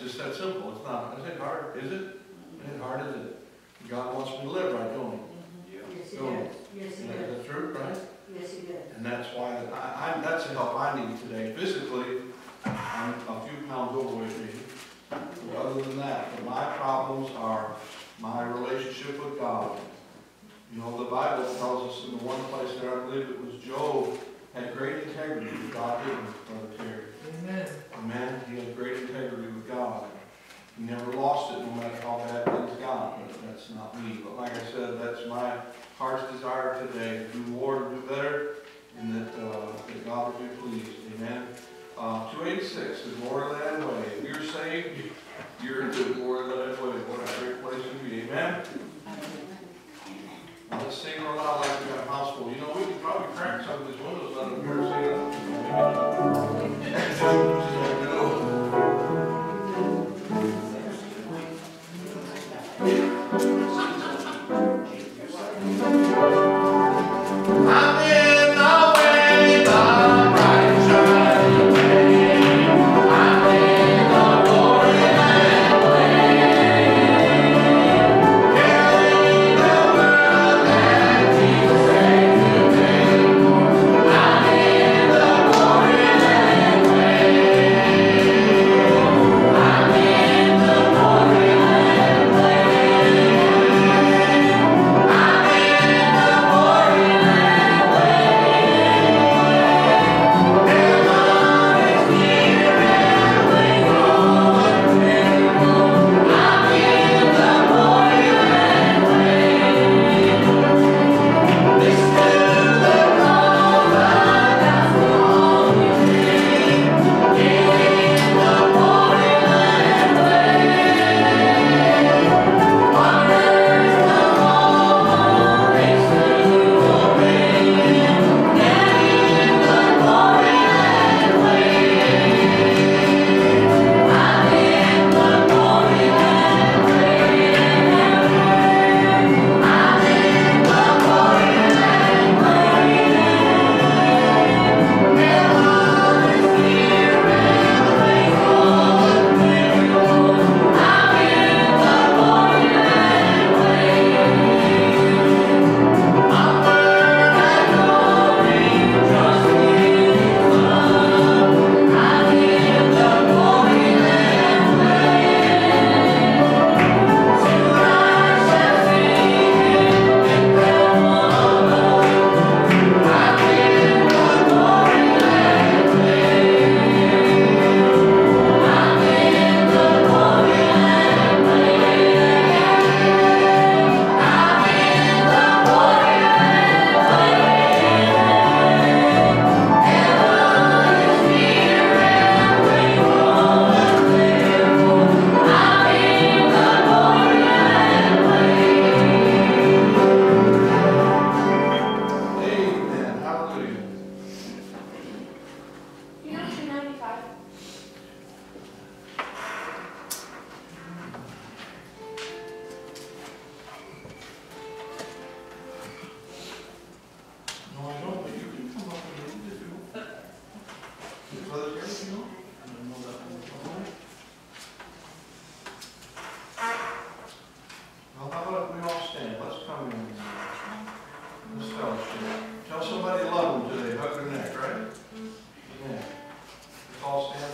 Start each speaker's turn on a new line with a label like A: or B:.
A: it's just that simple. It's not, is it hard? Is it? Is it hard, is it? God wants me to live right, don't he?
B: Yeah.
C: Yes, he
A: Go.
C: does. Yes, he
A: Is
C: does.
A: that true, right?
C: Yes, he does.
A: And that's why, I, I, that's the help I need today. Physically, I'm a few pounds overweight maybe. But other than that, but my problems are my relationship with God. You know, the Bible tells us in the one place there, I believe it was Job, had great integrity with God didn't, Brother Terry.
D: Amen.
A: Amen. He had great integrity with God. He never lost it, no matter how bad things got, but that's not me. But like I said, that's my heart's desire today, do more, do better, and that, uh, that God will be pleased. Amen. Uh, two eighty-six is Glory Land Way. If you're saved, Tell somebody you love them today. Hug their neck, right? Yeah. Call Stan.